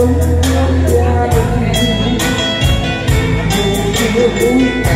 Thank you.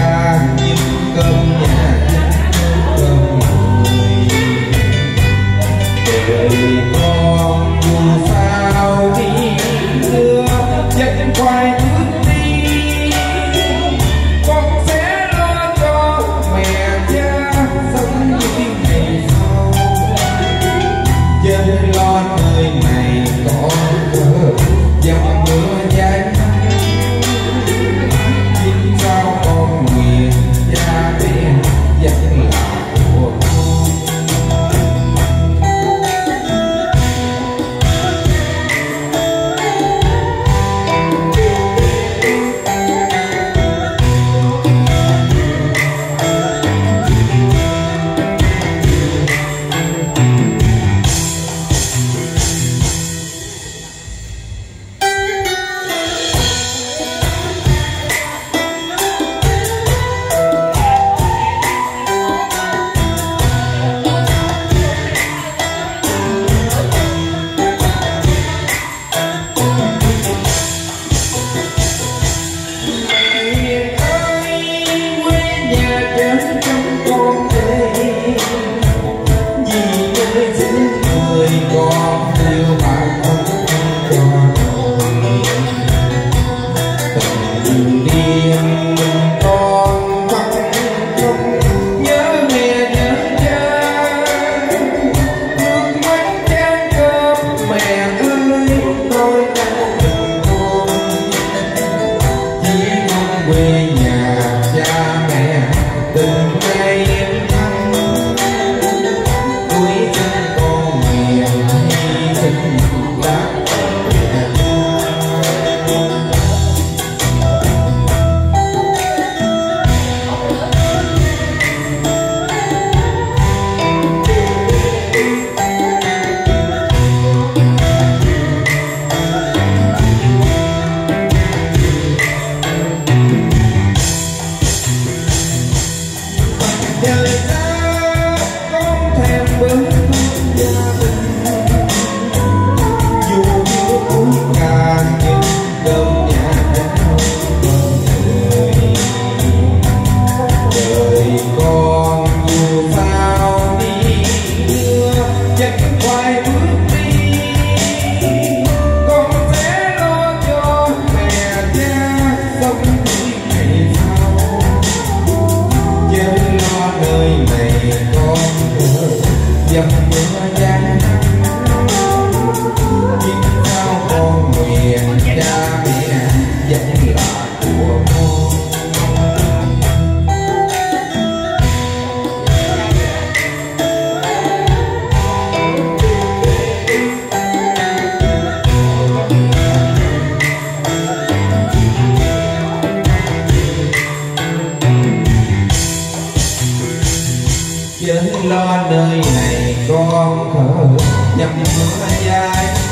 nhầm mưa dài